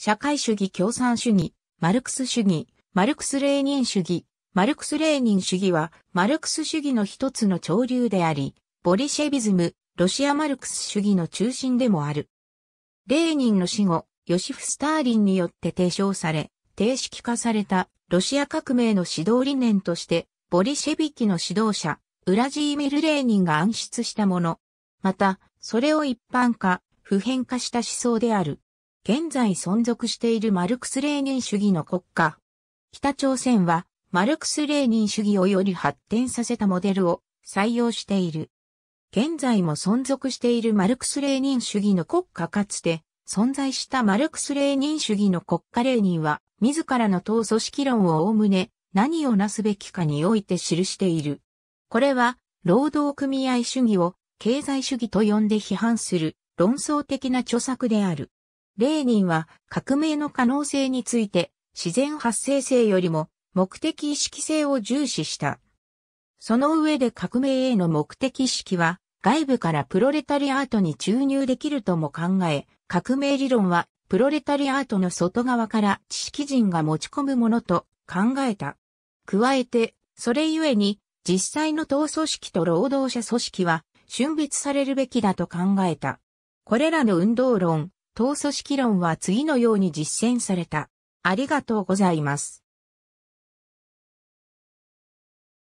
社会主義共産主義、マルクス主義、マルクス・レーニン主義、マルクス・レーニン主義はマルクス主義の一つの潮流であり、ボリシェビズム、ロシアマルクス主義の中心でもある。レーニンの死後、ヨシフ・スターリンによって提唱され、定式化されたロシア革命の指導理念として、ボリシェビキの指導者、ウラジーミル・レーニンが暗出したもの。また、それを一般化、普遍化した思想である。現在存続しているマルクス・レーニン主義の国家。北朝鮮は、マルクス・レーニン主義をより発展させたモデルを採用している。現在も存続しているマルクス・レーニン主義の国家かつて存在したマルクス・レーニン主義の国家レーニンは自らの党組織論をおおむね何をなすべきかにおいて記している。これは労働組合主義を経済主義と呼んで批判する論争的な著作である。レーニンは革命の可能性について自然発生性よりも目的意識性を重視した。その上で革命への目的意識は外部からプロレタリアートに注入できるとも考え、革命理論はプロレタリアートの外側から知識人が持ち込むものと考えた。加えて、それゆえに実際の党組織と労働者組織は瞬別されるべきだと考えた。これらの運動論、党組織論は次のように実践された。ありがとうございます。